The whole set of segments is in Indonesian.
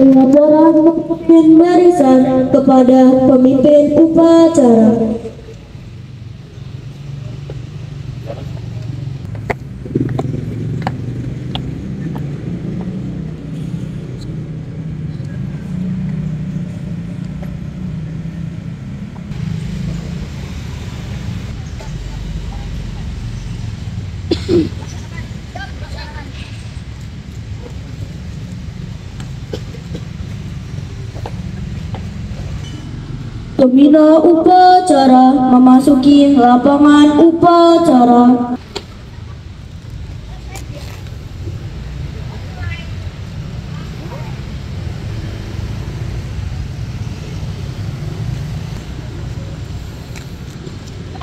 Pelaporan pemimpin barisan kepada pemimpin upacara. Pembina upacara memasuki lapangan upacara.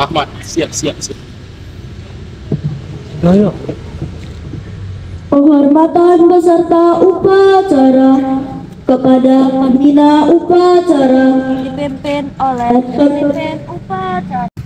Ahmad, siap, siap, siap. Ayo. Penghormatan beserta upacara kepada pembina upacara dipimpin oleh pemimpin upacara.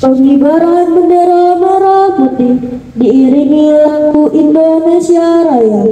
Pengibaran bendera merah putih diiringi lagu Indonesia Raya.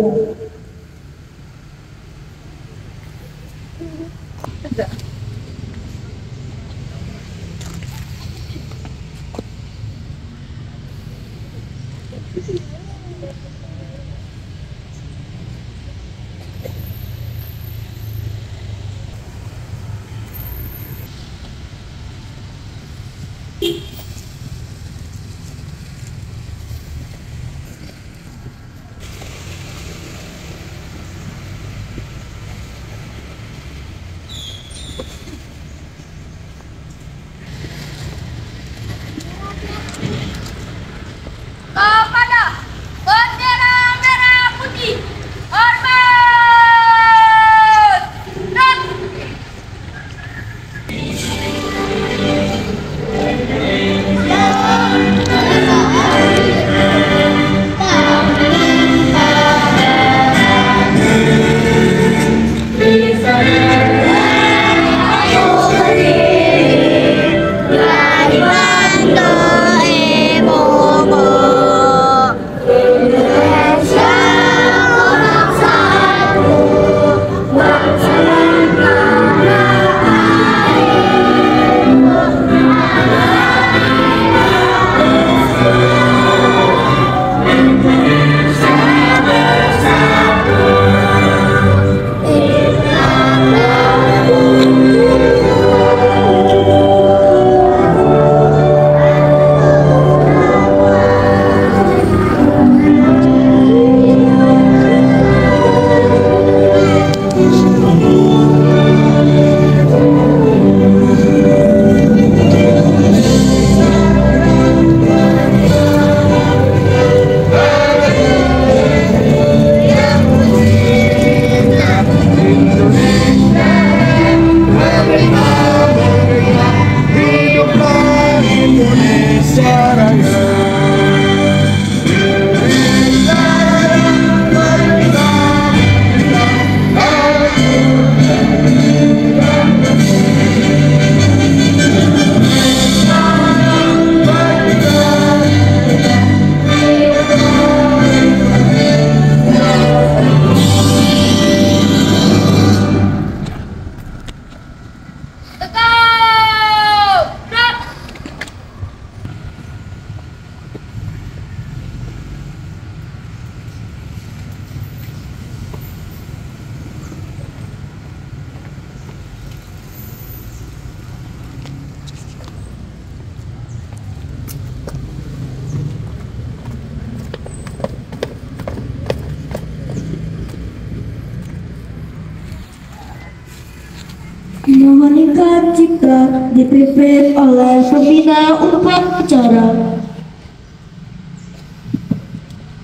Menyanyikan cipta dipimpin oleh pembina upacara.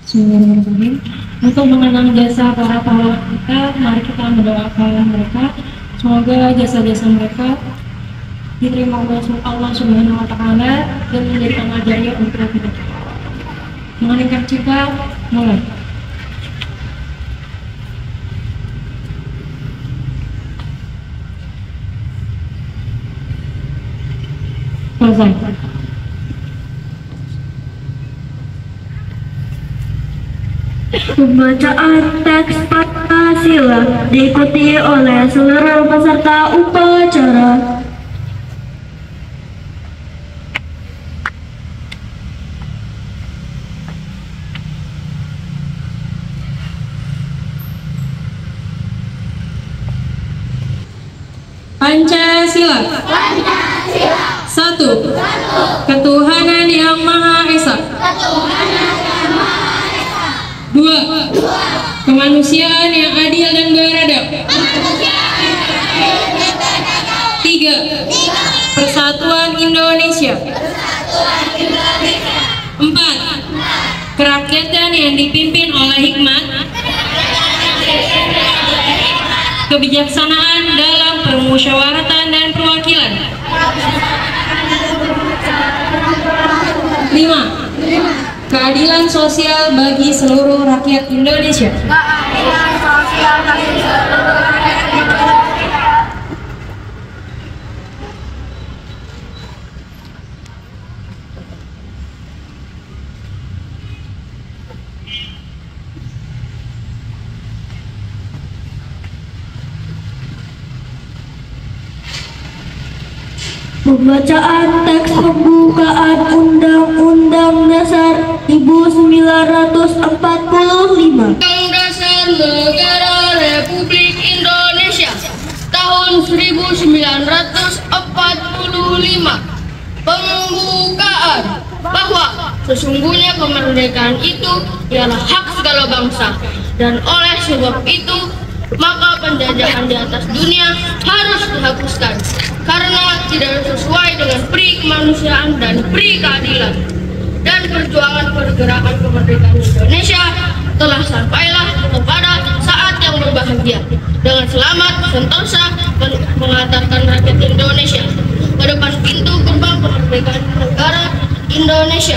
Bismillahirrahmanirrahim. Untuk mengenang jasa para pahlawan kita, mari kita mendoakan mereka. Semoga jasa-jasa mereka diterima oleh Allah Subhanahu wa taala dan menjadi amal jariah untuk kita. Mengenai cipta mulai. Selesai. Pembacaan teks Pancasila diikuti oleh seluruh peserta upacara. Pancasila. Satu. Ketuhanan yang Maha Esa. Dua. Kemanusiaan yang adil dan beradab. Tiga. Persatuan Indonesia. Empat. Kerakyatan yang dipimpin oleh hikmat, kebijaksanaan dalam permusyawaratan dan perwakilan. Keadilan sosial bagi seluruh rakyat Indonesia. Pembacaan teks pembukaan Undang-Undang Dasar 1945. Undang Dasar Negara Republik Indonesia tahun 1945 Pembukaan bahwa sesungguhnya kemerdekaan itu ialah hak segala bangsa dan oleh sebab itu maka penjajahan di atas dunia harus dihapuskan karena tidak sesuai dengan peri kemanusiaan dan peri keadilan. Dan perjuangan pergerakan kemerdekaan Indonesia telah sampailah kepada saat yang berbahagia. Dengan selamat sentosa men- mengantarkan rakyat Indonesia ke depan pintu gerbang kemerdekaan negara Indonesia.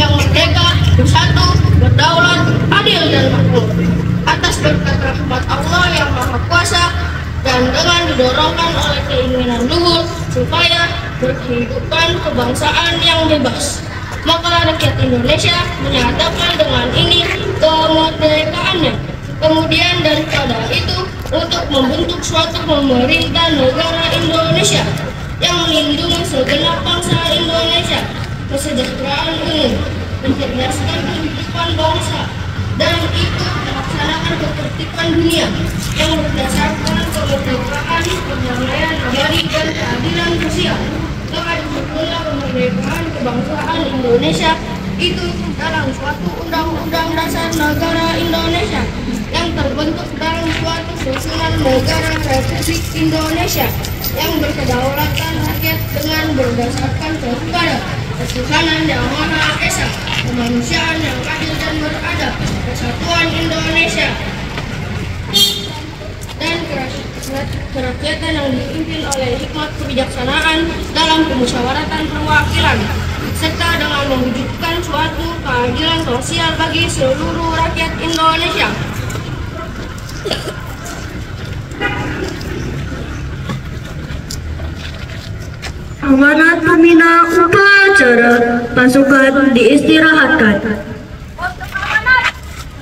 Yang merdeka, bersatu, berdaulat, adil dan makmur atas berkat rahmat Allah yang Maha Kuasa dan dengan didorongkan oleh keinginan luhur supaya berkehidupan kebangsaan yang bebas. Maka rakyat Indonesia menyatakan dengan ini kemerdekaannya. Kemudian daripada itu untuk membentuk suatu pemerintah negara Indonesia yang melindungi segenap bangsa Indonesia, kesejahteraan umum, mencerdaskan kehidupan bangsa, dan itu melaksanakan ketertiban dunia yang berdasarkan kemerdekaan, perdamaian abadi dan keadilan sosial. Maka disebutlah kemerdekaan kebangsaan Indonesia itu dalam suatu undang-undang dasar negara Indonesia yang terbentuk dalam suatu susunan negara Republik Indonesia yang berkedaulatan rakyat dengan berdasarkan kepada ketuhanan yang Maha Esa, kemanusiaan yang adil dan beradab, kesatuan Indonesia, dan kerakyatan yang dipimpin oleh hikmat kebijaksanaan dalam pemusyawaratan perwakilan serta dengan mewujudkan suatu keadilan sosial bagi seluruh rakyat Indonesia. Amanat pembina upacara pasukan diistirahatkan. Untuk amanat,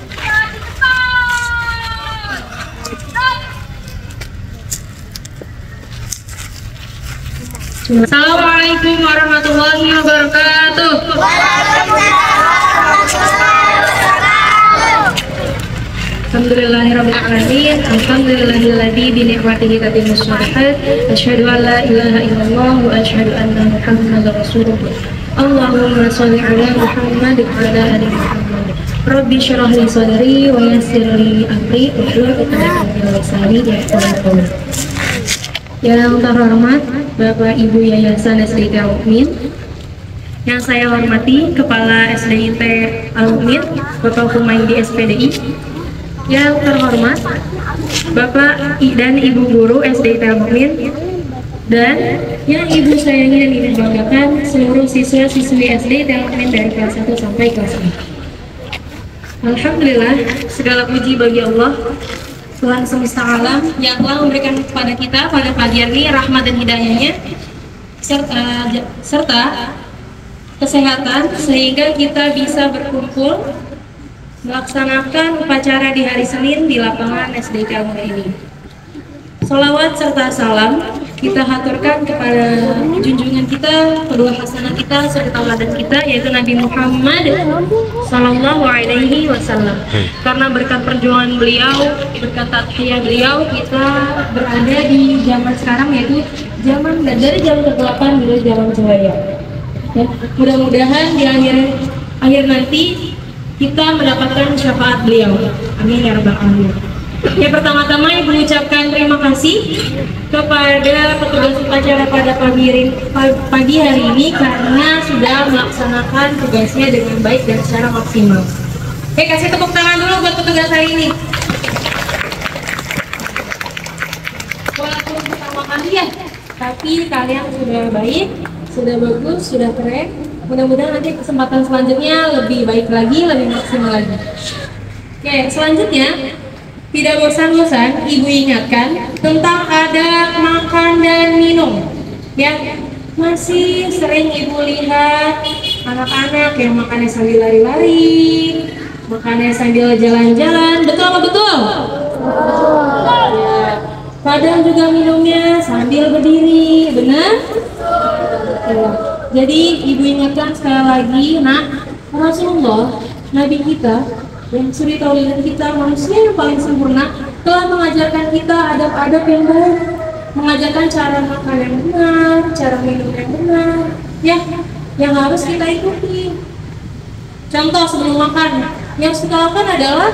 kita di depan. Assalamualaikum warahmatullahi wabarakatuh. Alhamdulillahirrahmanirrahim Alhamdulillahilladzi binikmatihi tatimmus shalihat Asyhadu an la ilaha illallah wa asyhadu anna Muhammadar Rasulullah. Allahumma sholli ala Muhammad wa ala ali Muhammad. Rabbi syrah li sadri wa yassir li amri. Wa hlul 'uqdatam min lisani qawli Yang terhormat Bapak Ibu Yayasan SDIT Al-Mukmin yang saya hormati Kepala SDIT Al-Mukmin Bapak Humaydi SPDI yang terhormat Bapak dan Ibu Guru SDIT Al-Mukmin dan yang ibu sayangi dan ibu banggakan seluruh siswa-siswi SD Telkom dari kelas 1 sampai kelas 4. Alhamdulillah, segala puji bagi Allah Tuhan semesta alam yang telah memberikan kepada kita pada pagi hari ini rahmat dan hidayahnya serta, serta kesehatan sehingga kita bisa berkumpul melaksanakan upacara di hari Senin di lapangan SD Telkom ini. Salawat serta salam kita haturkan kepada junjungan kita, kedua hasanah kita, serta tauladan kita yaitu Nabi Muhammad Sallallahu Alaihi Wasallam. Karena berkat perjuangan beliau, berkat tadhiyah beliau, kita berada di zaman sekarang yaitu zaman dari zaman kegelapan menuju zaman cahaya. Ya, mudah-mudahan di akhir akhir nanti kita mendapatkan syafaat beliau. Amin ya rabbal alamin. Ya pertama-tama ibu ucapkan terima kasih kepada petugas upacara pada pagi hari, pagi hari ini karena sudah melaksanakan tugasnya dengan baik dan secara maksimal. Oke kasih tepuk tangan dulu buat petugas hari ini. Walaupun pertama kali ya, tapi kalian sudah baik, sudah bagus, sudah keren. Mudah-mudahan nanti kesempatan selanjutnya lebih baik lagi, lebih maksimal lagi. Oke, selanjutnya tidak bosan-bosan ibu ingatkan tentang adab makan dan minum. Ya, masih sering ibu lihat anak-anak yang makannya sambil lari-lari, makannya sambil jalan-jalan. Betul apa betul? Ya. Kadang juga minumnya sambil berdiri, benar? Ya. Jadi ibu ingatkan sekali lagi, nak Rasulullah, Nabi kita yang suri taulidan kita manusia yang paling sempurna telah mengajarkan kita adab-adab yang baik. Mengajarkan cara makan yang benar cara minum yang benar ya yang harus kita ikuti. Contoh sebelum makan yang harus kita lakukan adalah?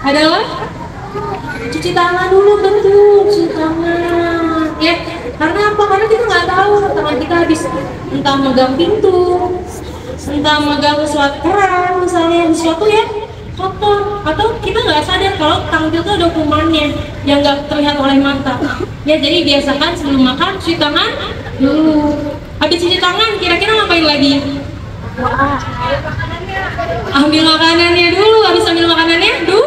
Adalah? Cuci tangan dulu betul cuci tangan ya karena apa karena kita nggak tahu tangan kita habis entah megang pintu entah megang sesuatu keran misalnya sesuatu ya kotor atau kita nggak sadar kalau tangan kita ada kumannya yang nggak terlihat oleh mata. Ya jadi biasakan sebelum makan cuci tangan dulu. Habis cuci tangan kira-kira ngapain lagi? Ambil makanannya dulu habis ambil makanannya du?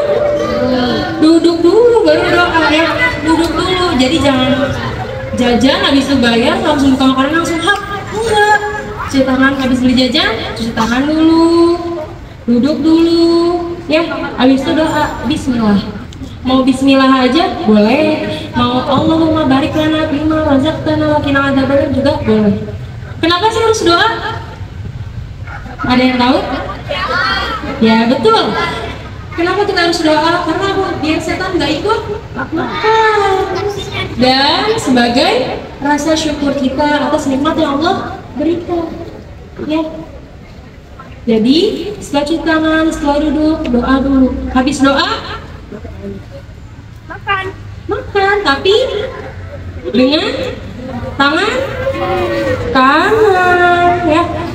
Duduk dulu baru doa ya. Duduk dulu jadi jangan jajan habis itu bayar langsung buka makanan langsung hap enggak. Cuci tangan habis beli jajan cuci tangan dulu duduk dulu. Ya habis itu doa Bismillah. Mau Bismillah aja boleh. Mau Allahumma barik lana bima razaqtana wa qina adzabannar juga boleh. Kenapa sih harus doa? Ada yang tahu? Ya betul kenapa kita harus doa karena apa biar setan nggak ikut. Makan dan sebagai rasa syukur kita atas nikmat yang Allah berikan. Ya. Jadi setelah cuci tangan setelah duduk doa dulu. Habis doa? Makan. Makan tapi dengan tangan kanan. Ya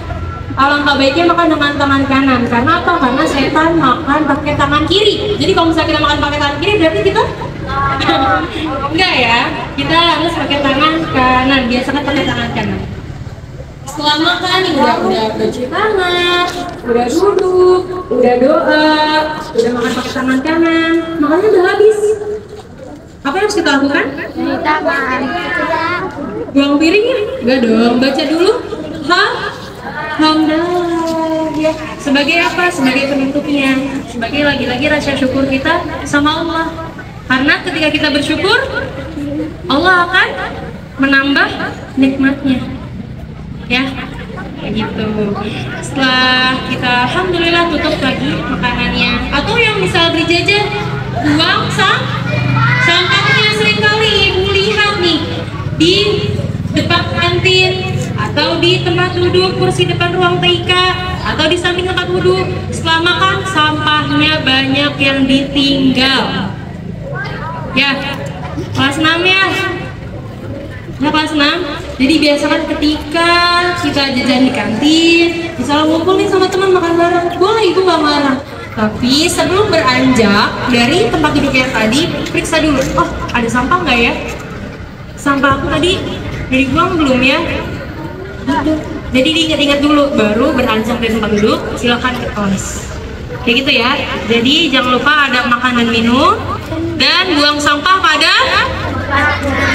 alangkah baiknya makan dengan tangan kanan. Karena apa? Karena setan makan pakai tangan kiri. Jadi kalau misalnya kita makan pakai tangan kiri berarti kita enggak ya? Kita harus pakai tangan kanan. Biasakan pakai tangan kanan. Setelah makan nih udah udah cuci tangan udah duduk udah doa udah makan pakai tangan kanan makannya udah habis. Apa yang harus kita lakukan? Buang piringnya? Enggak dong. Baca dulu. Ha Alhamdulillah ya sebagai apa? Sebagai penutupnya. Sebagai lagi-lagi rasa syukur kita sama Allah. Karena ketika kita bersyukur Allah akan menambah nikmatnya. Ya kayak gitu. Setelah kita alhamdulillah tutup lagi makanannya. Atau yang bisa beli jajan buang sang sampahnya sering kali ibu lihat nih di depan kantin atau di tempat duduk kursi depan ruang TK atau di samping tempat duduk setelah makan sampahnya banyak yang ditinggal. Ya kelas 6 ya. Ya kelas 6 jadi biasakan ketika kita jajan di kantin misalnya ngumpul nih sama teman makan bareng. Boleh ibu nggak marah. Tapi sebelum beranjak dari tempat duduk yang tadi periksa dulu. Oh ada sampah nggak ya? Sampah aku tadi dibuang belum ya? Jadi diingat-ingat dulu, baru beralih dari tempat duduk, silakan ke kelas. Kayak gitu ya. Jadi jangan lupa ada makanan minum dan buang sampah pada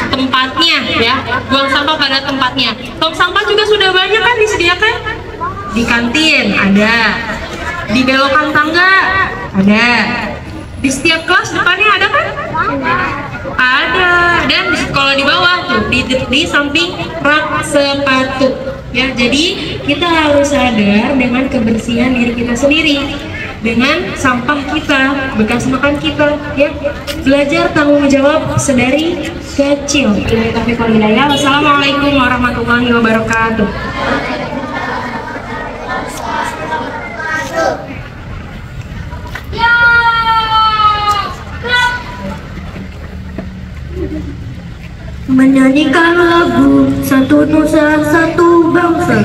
tempatnya ya. Buang sampah pada tempatnya. Tong sampah juga sudah banyak kan disediakan? Di kantin ada. Di belokan tangga ada. Di setiap kelas depannya ada? Ada. Dan di, kalau di bawah tuh di, di samping rak sepatu. Ya, jadi kita harus sadar dengan kebersihan diri kita sendiri dengan sampah kita, bekas makan kita, ya. Belajar tanggung jawab sedari kecil. Ini ya. Wassalamualaikum warahmatullahi wabarakatuh. Menyanyikan lagu Satu Nusa Satu Bangsa.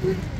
tanah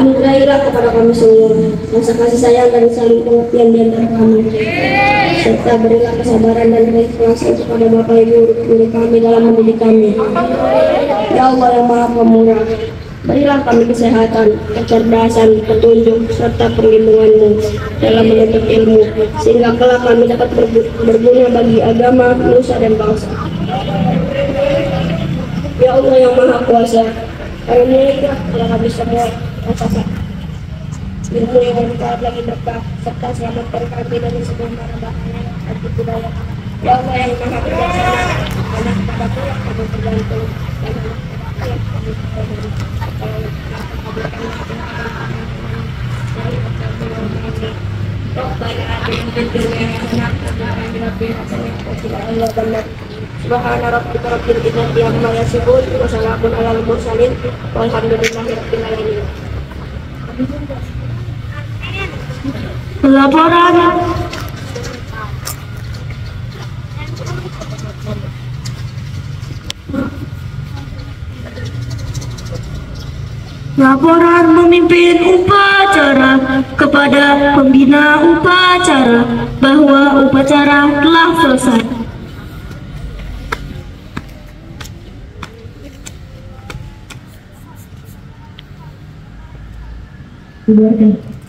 anugerahilah kepada kami semua rasa kasih sayang dan saling pengertian di antara kami serta berilah kesabaran dan keikhlasan kepada Bapak Ibu guru kami dalam mendidik kami. Ya Allah yang Maha Pemurah, berilah kami kesehatan, kecerdasan, petunjuk, serta perlindunganmu dalam menuntut ilmu, sehingga kelak kami dapat bergu- berguna bagi agama, nusa, dan bangsa. Ya Allah yang Maha Kuasa, karuniailah kepada kami semua Ilmu yang bermanfaat lagi berkah, serta selamatkan kami dari semua mara bahaya dan budaya. Ya Allah yang Maha Bijaksana, anak kepada pula kami bergantung, dan anak kepada kami bergantung. Subhana rabbika rabbil izzati amma yasifun wa. Laporan Laporan memimpin upacara kepada pembina upacara bahwa upacara telah selesai. Keluarga.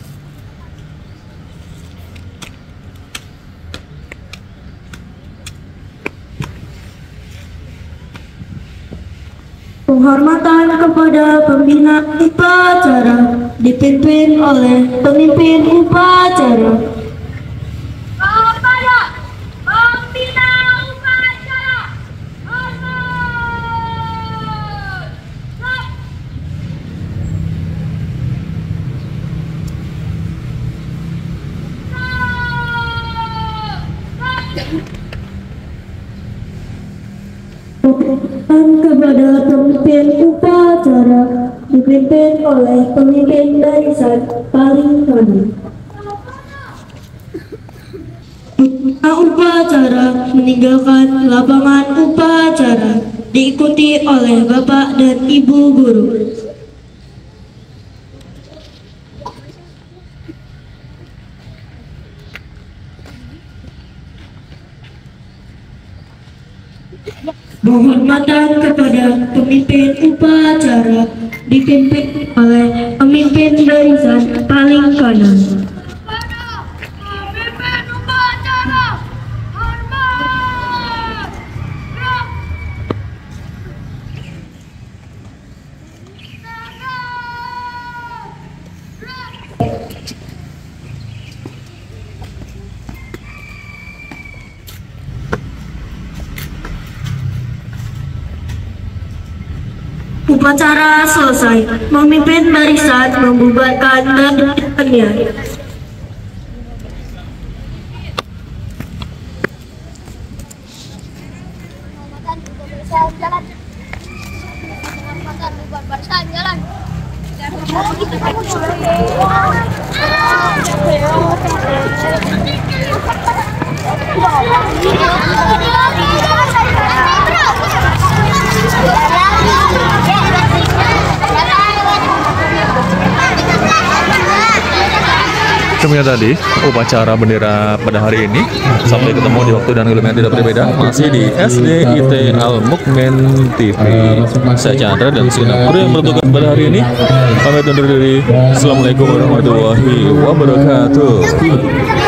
Penghormatan kepada pembina upacara dipimpin oleh pemimpin upacara. Oleh pemimpin barisan paling. Pembuka upacara meninggalkan lapangan upacara diikuti oleh bapak dan ibu guru. Penghormatan kepada pemimpin upacara dipimpin oleh pemimpin barisan paling kanan. Upacara selesai, memimpin barisan membubarkan badannya. Jalan. Penghormatan bubar barisan jalan. Oh, gitu kamu Demikian tadi upacara bendera pada hari ini. Sampai ketemu di waktu dan film yang tidak berbeda. Masih di SDIT Al Mukmen TV. Saya Chandra dan Singapura yang bertugas pada hari ini. Pamit undur diri. Assalamualaikum warahmatullahi wabarakatuh.